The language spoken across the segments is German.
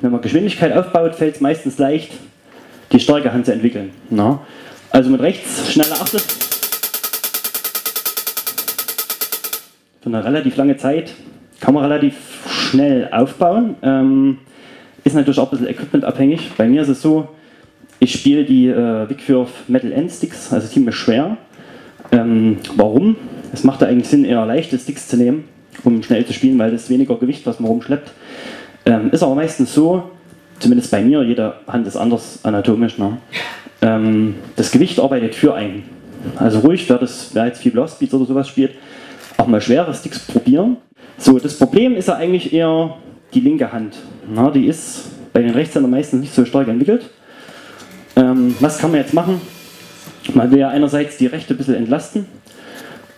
wenn man Geschwindigkeit aufbaut, fällt es meistens leicht, die starke Hand zu entwickeln. Na? Also mit rechts schnelle Achse. Für eine relativ lange Zeit kann man relativ schnell aufbauen. Ähm, ist natürlich auch ein bisschen Equipment abhängig. Bei mir ist es so, ich spiele die äh, Wigfirth Metal End Sticks, also ziemlich schwer. Ähm, warum? Es macht da eigentlich Sinn, eher leichte Sticks zu nehmen, um schnell zu spielen, weil das weniger Gewicht, was man rumschleppt. Ähm, ist aber meistens so, zumindest bei mir, jede Hand ist anders anatomisch. Ne? Ähm, das Gewicht arbeitet für einen. Also ruhig, wer, das, wer jetzt viel Blastbeats oder sowas spielt, auch mal schwere Sticks probieren. So, das Problem ist ja eigentlich eher die linke Hand. Na, die ist bei den Rechtshändern meistens nicht so stark entwickelt. Ähm, was kann man jetzt machen? Man will ja einerseits die rechte ein bisschen entlasten.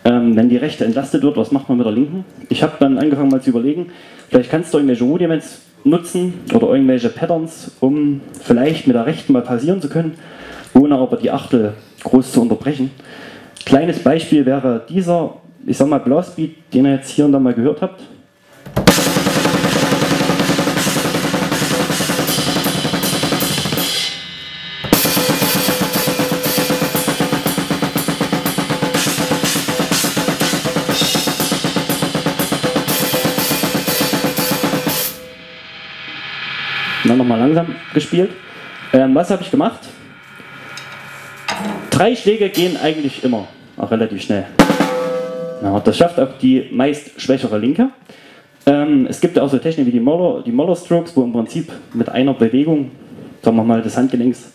Ähm, wenn die rechte entlastet wird, was macht man mit der linken? Ich habe dann angefangen mal zu überlegen, vielleicht kannst du irgendwelche Rudiments nutzen oder irgendwelche Patterns, um vielleicht mit der rechten mal passieren zu können, ohne aber die Achtel groß zu unterbrechen. Kleines Beispiel wäre dieser, ich sag mal, Blastbeat, den ihr jetzt hier und da mal gehört habt. Dann nochmal langsam gespielt. Ähm, was habe ich gemacht? Drei Schläge gehen eigentlich immer, auch relativ schnell. Ja, das schafft auch die meist schwächere Linke. Ähm, es gibt auch so Techniken wie die Moller, die Moller Strokes, wo im Prinzip mit einer Bewegung, sagen wir mal, des Handgelenks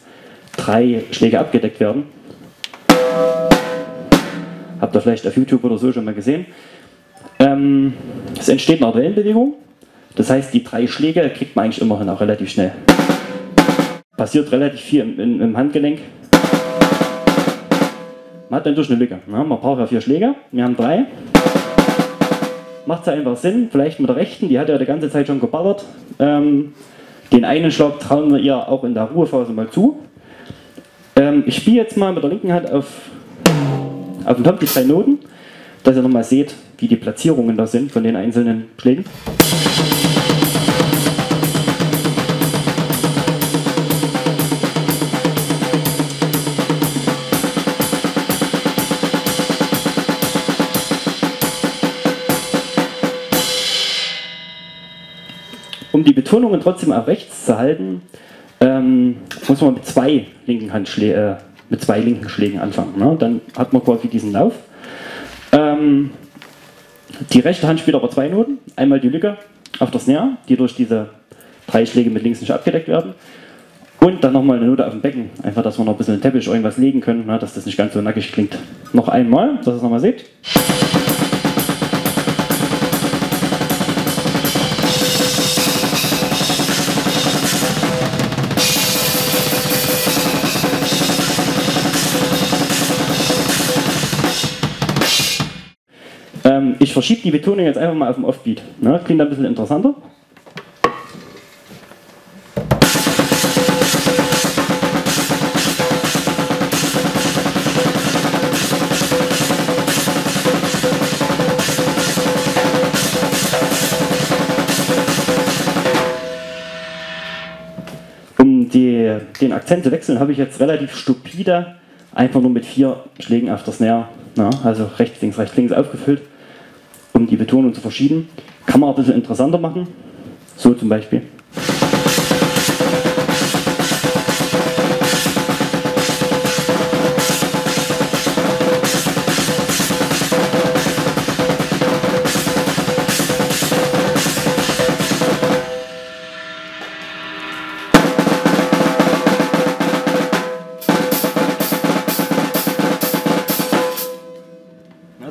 drei Schläge abgedeckt werden. Habt ihr vielleicht auf YouTube oder so schon mal gesehen. Ähm, es entsteht eine Wellenbewegung. Das heißt, die drei Schläge kriegt man eigentlich immerhin auch relativ schnell. Passiert relativ viel im, im, im Handgelenk. Man hat dann durch eine Lücke. Ne? Man braucht ja vier Schläge, wir haben drei. Macht es einfach Sinn, vielleicht mit der rechten, die hat ja die ganze Zeit schon geballert. Ähm, den einen Schlag trauen wir ihr auch in der Ruhephase mal zu. Ähm, ich spiele jetzt mal mit der linken Hand auf, auf den Top die drei Noten, dass ihr nochmal seht, wie die Platzierungen da sind von den einzelnen Schlägen. Um die Betonungen trotzdem auch rechts zu halten, ähm, muss man mit zwei linken Handschlägen, äh, mit zwei linken Schlägen anfangen. Ne? Dann hat man quasi diesen Lauf. Ähm, die rechte Hand spielt aber zwei Noten. Einmal die Lücke auf der Snare, die durch diese drei Schläge mit links nicht abgedeckt werden. Und dann nochmal eine Note auf dem Becken. Einfach, dass wir noch ein bisschen den Teppich irgendwas legen können, ne, dass das nicht ganz so nackig klingt. Noch einmal, dass ihr es nochmal seht. Verschiebe die Betonung jetzt einfach mal auf dem Offbeat. Ne? Klingt ein bisschen interessanter. Um den Akzent zu wechseln, habe ich jetzt relativ stupide einfach nur mit vier Schlägen auf der Snare, na, also rechts, links, rechts, links aufgefüllt, um die Betonung zu verschieben. Kann man ein bisschen interessanter machen, so zum Beispiel.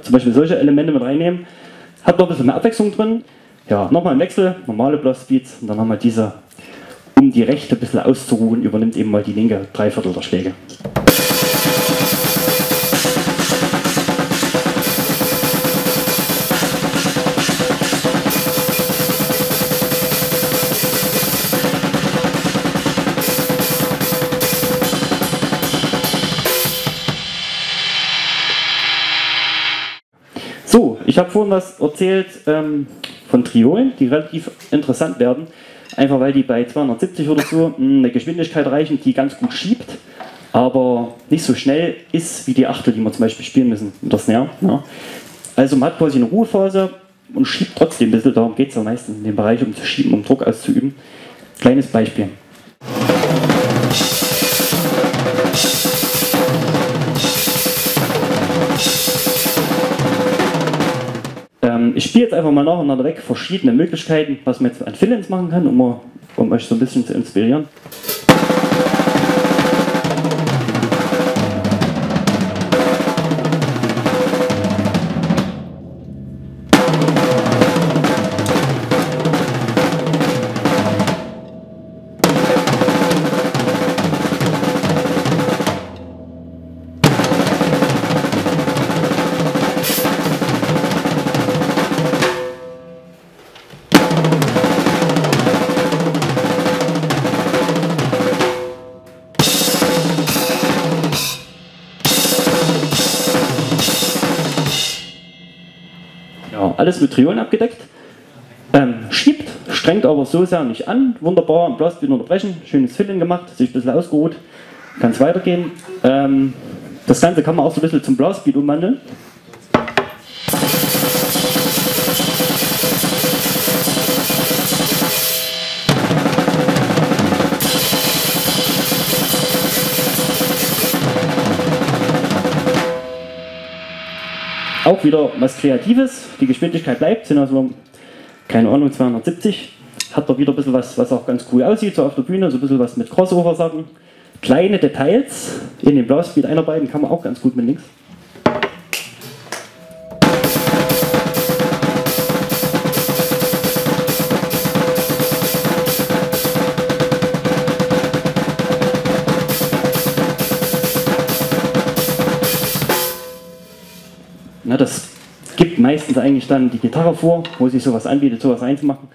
Zum Beispiel solche Elemente mit reinnehmen. Hat noch ein bisschen mehr Abwechslung drin. Ja, nochmal ein Wechsel, normale Blastbeats und dann haben wir diese, um die rechte ein bisschen auszuruhen, übernimmt eben mal die linke Dreiviertel der Schläge. Ich habe vorhin was erzählt ähm, von Triolen, die relativ interessant werden. einfach weil die bei 270 oder so hm, eine Geschwindigkeit reichen, die ganz gut schiebt, aber nicht so schnell ist wie die Achtel, die wir zum Beispiel spielen müssen der Snare. Ja. Also man hat quasi eine Ruhephase und schiebt trotzdem ein bisschen, darum geht es ja meistens in dem Bereich, um zu schieben, um Druck auszuüben. Kleines Beispiel. Spiele jetzt einfach mal nacheinander weg verschiedene Möglichkeiten, was man jetzt an Fill-Ins machen kann, um, um euch so ein bisschen zu inspirieren. Alles mit Triolen abgedeckt. Ähm, schiebt, strengt aber so sehr nicht an. Wunderbar am Blast wieder unterbrechen. Schönes Filling gemacht, sich ein bisschen ausgeruht. Kann es weitergehen. Ähm, das Ganze kann man auch so ein bisschen zum Blastbeat umwandeln. Wieder was Kreatives, die Geschwindigkeit bleibt, sind also, keine Ahnung, 270. Hat er wieder ein bisschen was, was auch ganz cool aussieht, so auf der Bühne, so ein bisschen was mit Crossover-Sachen. Kleine Details in den Blausspeed einarbeiten kann man auch ganz gut mit links. Meistens eigentlich dann die Gitarre vor, wo sich sowas anbietet, sowas einzumachen.